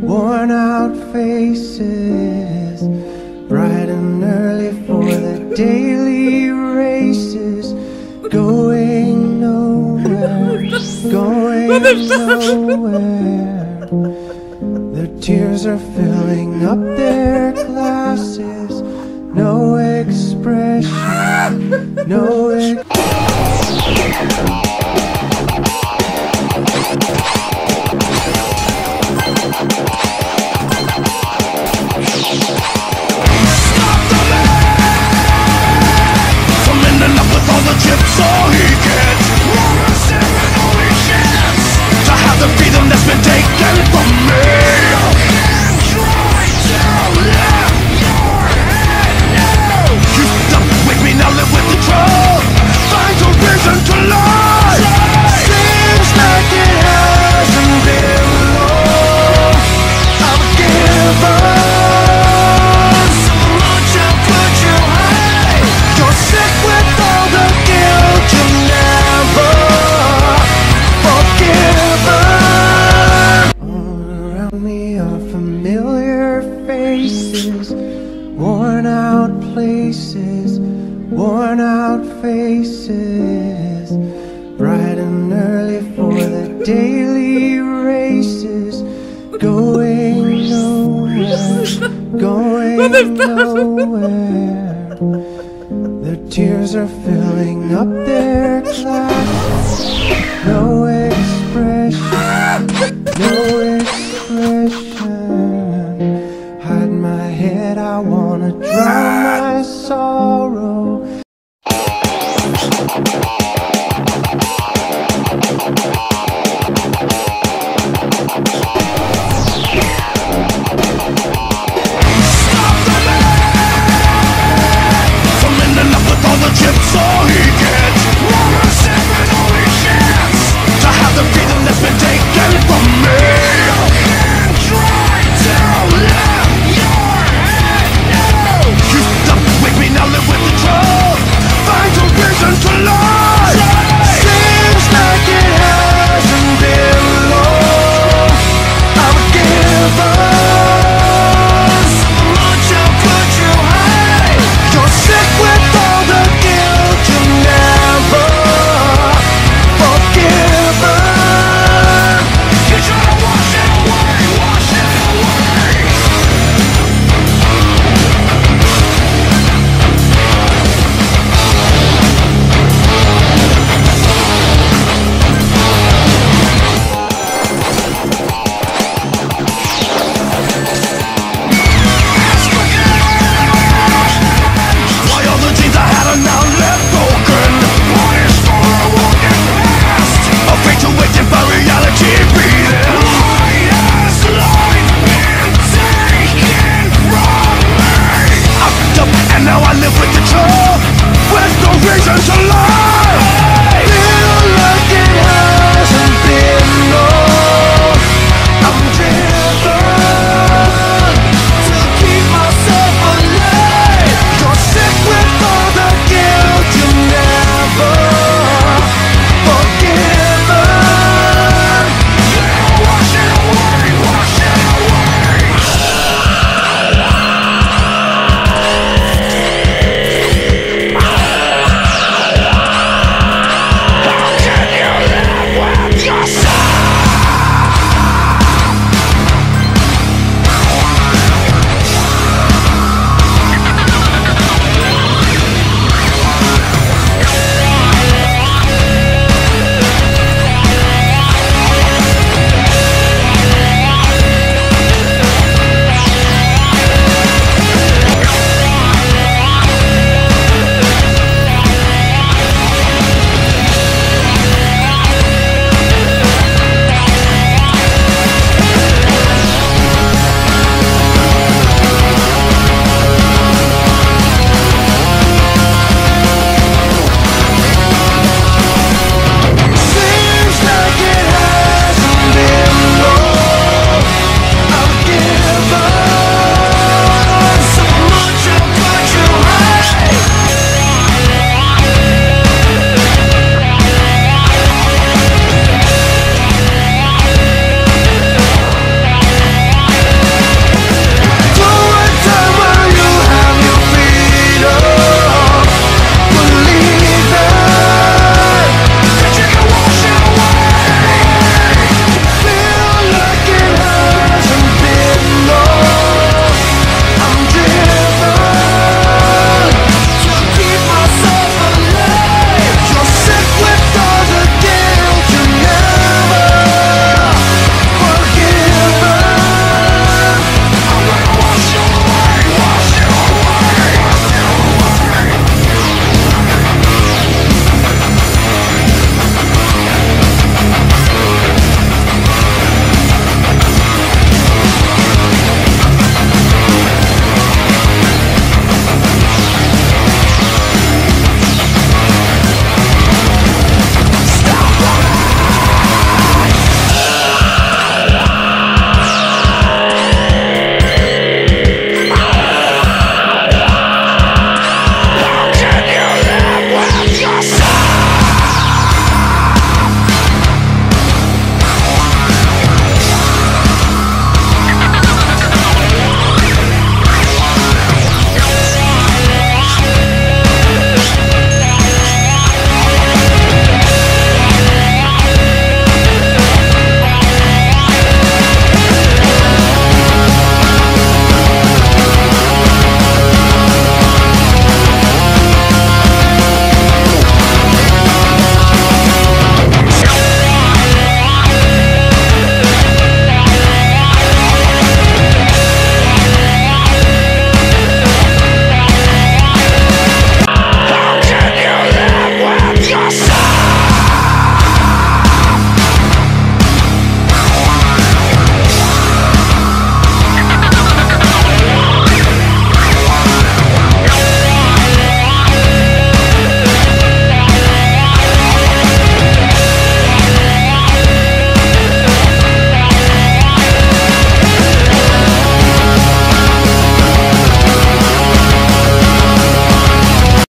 Worn out faces, bright and early for the daily races, going nowhere, going nowhere. Their tears are filling up their glasses, no expression, no expression. places, worn out faces, bright and early for the daily races, going nowhere, going nowhere. Their tears are filling up their glasses. No expression, no expression. Hide my head, I wanna drown sorrow. turn to